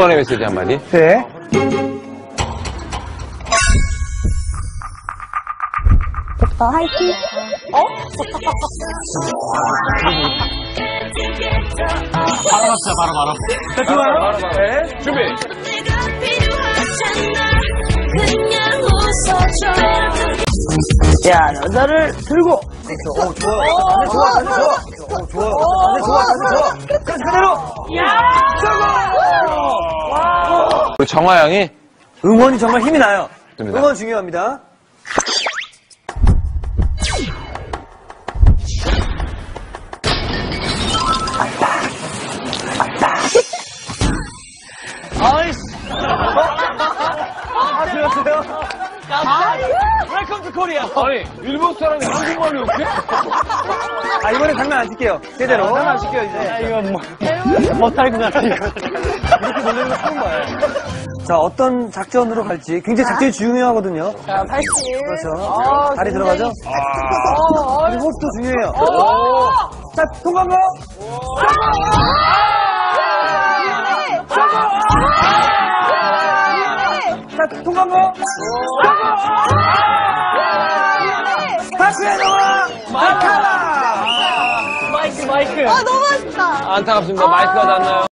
응원의 메시지 한마디. 네. 더 화이팅! 바로 갑시다, 바로, 바로. 자, 좋아요. 네. 준비. 내가 필요하잖아 그냥 웃어줘 자, 여자를 들고. 오. 오, 좋아, 자세 좋아. 오, 좋아요. 자세 좋아, 자세 좋아. 그렇지, 그대로. 우리 정화 양이 응원이 정말 힘이 나요. 좋습니다. 응원 중요합니다. 아이씨. 아, 들었어요? Welcome to Korea. 아니 일본 사람이 한국말로 이렇게? 아, 이번엔 장난 안 칠게요. 제대로. 장난 안 칠게요, 이제. 이거 뭐. 못할 것 같아, 이거. 이렇게 놀리는 거 처음 봐요. 자, 어떤 작전으로 갈지. 굉장히 작전이 중요하거든요. 자, 발심. 그렇죠. 어, 다리 굉장히- 들어가죠? 어, 어, 그리고 호흡도 중요해요. 어. 자, 통과인가요? 자, 통과인가요? 다크에 나와! 마카라! 아, 너무 맛있다. 안타깝습니다. 마이크가 닿나요?